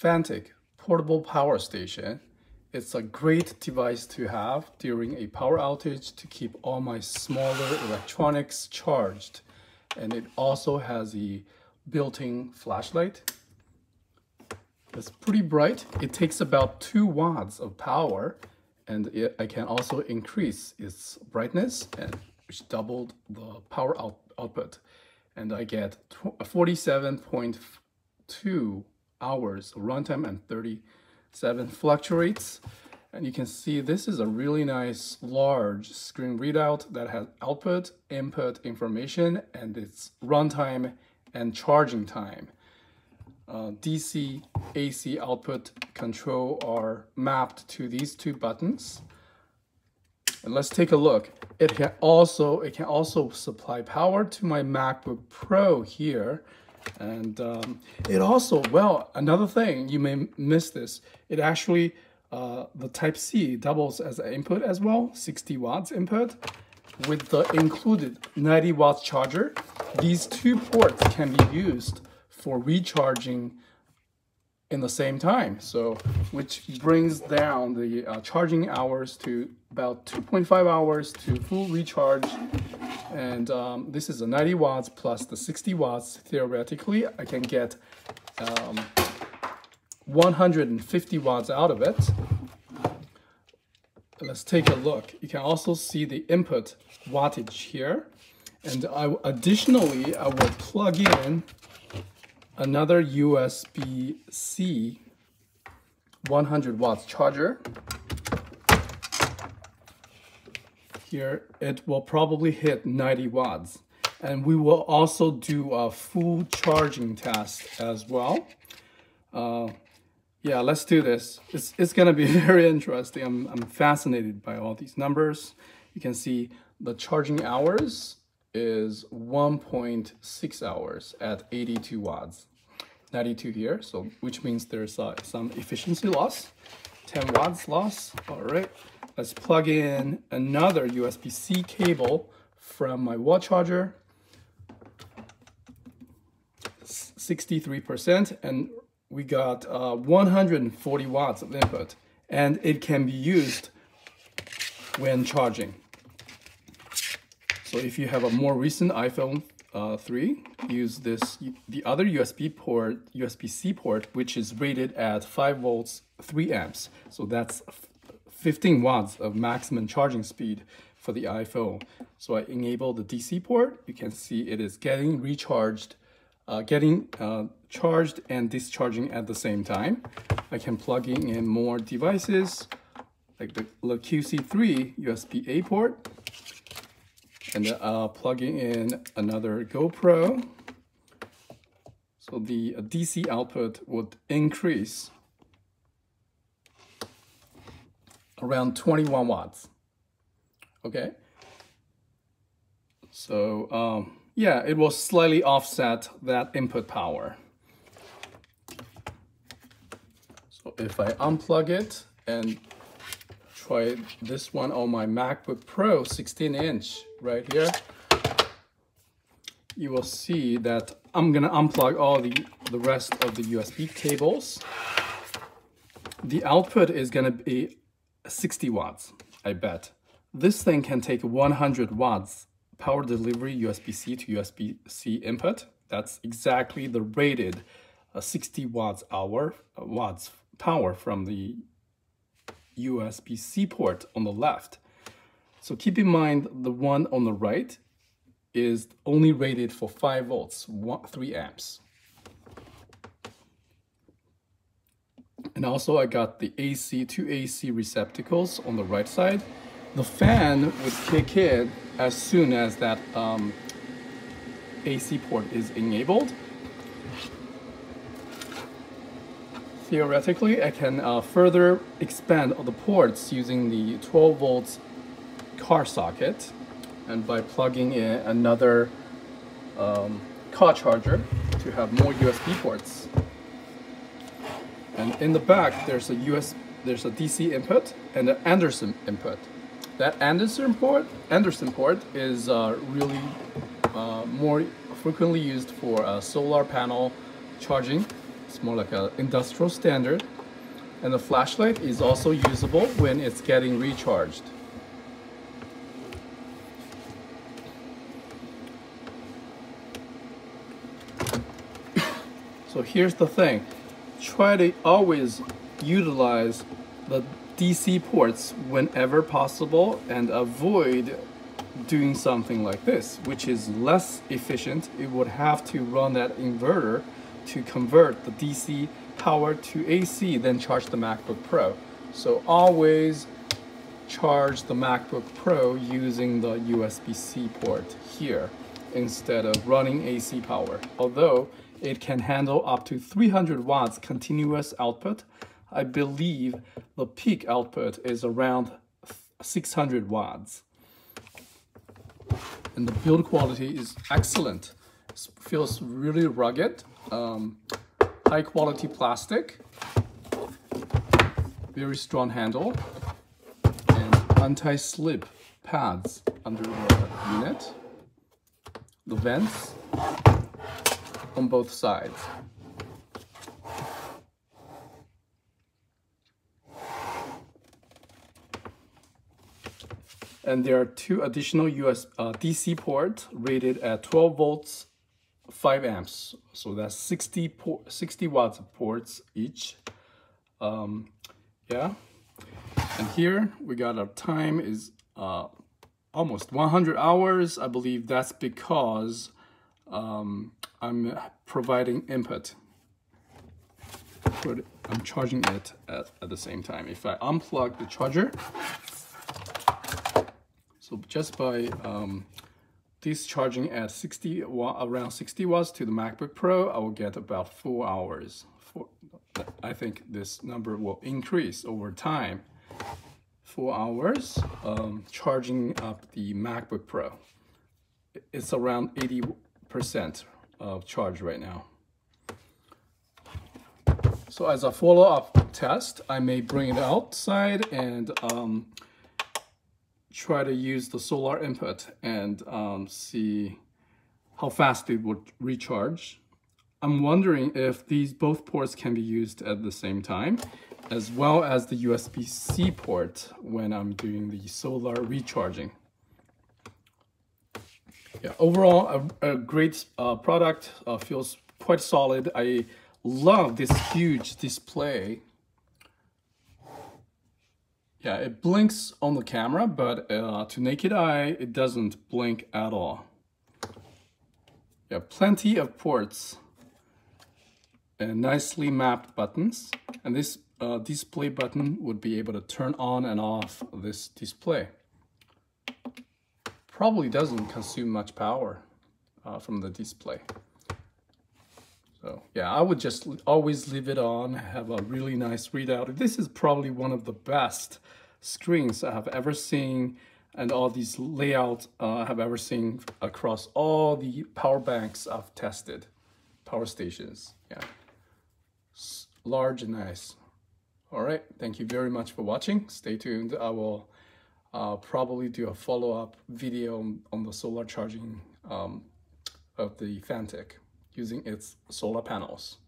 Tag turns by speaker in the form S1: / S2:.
S1: Fanttik portable power station. It's a great device to have during a power outage to keep all my smaller electronics charged. And it also has a built-in flashlight. It's pretty bright. It takes about two watts of power and it, I can also increase its brightness and which doubled the power out, output. And I get 47.2 hours runtime and 37 fluctuates. And you can see this is a really nice large screen readout that has output, input information, and its runtime and charging time. Uh, DC, AC output control are mapped to these two buttons. And let's take a look. It can also it can also supply power to my MacBook Pro here. And um, it also, well, another thing, you may miss this. It actually, uh, the Type-C doubles as an input as well, 60 watts input. With the included 90 watts charger, these two ports can be used for recharging in the same time. So, which brings down the uh, charging hours to about 2.5 hours to full recharge. And um, this is a 90 watts plus the 60 watts. Theoretically, I can get um, 150 watts out of it. Let's take a look. You can also see the input wattage here. And I, additionally, I will plug in another USB-C 100 watts charger. Here, it will probably hit 90 watts. And we will also do a full charging test as well. Uh, yeah, let's do this. It's, it's gonna be very interesting. I'm, I'm fascinated by all these numbers. You can see the charging hours is 1.6 hours at 82 watts. 92 here, so which means there's uh, some efficiency loss, 10 watts loss. All right, let's plug in another USB-C cable from my wall charger, 63%, and we got uh, 140 watts of input, and it can be used when charging. So if you have a more recent iPhone uh, 3, use this, the other USB port, USB-C port, which is rated at 5 volts, 3 amps. So that's 15 watts of maximum charging speed for the iPhone. So I enable the DC port. You can see it is getting recharged, uh, getting uh, charged and discharging at the same time. I can plug in more devices like the, the QC3 USB-A port and uh, plugging in another GoPro. So the DC output would increase around 21 watts. Okay. So um, yeah, it will slightly offset that input power. So if I unplug it and try this one on my MacBook Pro 16 inch right here, you will see that I'm gonna unplug all the, the rest of the USB cables. The output is gonna be 60 watts, I bet. This thing can take 100 watts power delivery USB-C to USB-C input. That's exactly the rated uh, 60 watts hour uh, watts power from the USB-C port on the left. So keep in mind the one on the right is only rated for 5 volts, 3 amps. And also I got the AC two AC receptacles on the right side. The fan would kick in as soon as that um, AC port is enabled. Theoretically, I can uh, further expand the ports using the 12 volts car socket and by plugging in another um, car charger to have more USB ports. And in the back, there's a US, there's a DC input and an Anderson input. That Anderson port, Anderson port is uh, really uh, more frequently used for solar panel charging It's more like an industrial standard. And the flashlight is also usable when it's getting recharged. So here's the thing. Try to always utilize the DC ports whenever possible and avoid doing something like this, which is less efficient. It would have to run that inverter to convert the DC power to AC, then charge the MacBook Pro. So always charge the MacBook Pro using the USB-C port here instead of running AC power. Although it can handle up to 300 watts continuous output, I believe the peak output is around 600 watts. And the build quality is excellent. It feels really rugged, um, high quality plastic, very strong handle, and anti-slip pads under the unit, the vents on both sides. And there are two additional US uh, DC ports rated at 12 volts, 5 amps. So that's 60, 60 watts of ports each. Um, yeah. And here we got our time is uh, almost 100 hours. I believe that's because um, I'm providing input. But I'm charging it at, at the same time. If I unplug the charger, so just by um, discharging at 60 around 60 watts to the MacBook Pro, I will get about four hours. Four, I think this number will increase over time. Four hours um, charging up the MacBook Pro. It's around 80% of charge right now. So as a follow-up test, I may bring it outside and um, try to use the solar input and um, see how fast it would recharge. I'm wondering if these both ports can be used at the same time, as well as the USB-C port when I'm doing the solar recharging. Yeah, overall, a, a great uh, product, uh, feels quite solid. I love this huge display yeah, it blinks on the camera, but uh, to naked eye, it doesn't blink at all. Yeah, plenty of ports and nicely mapped buttons. And this uh, display button would be able to turn on and off this display. Probably doesn't consume much power uh, from the display. So yeah, I would just always leave it on, have a really nice readout. This is probably one of the best screens I have ever seen and all these layouts uh, I have ever seen across all the power banks I've tested, power stations. Yeah, large and nice. All right, thank you very much for watching. Stay tuned. I will uh, probably do a follow-up video on the solar charging um, of the Fanttik using its solar panels.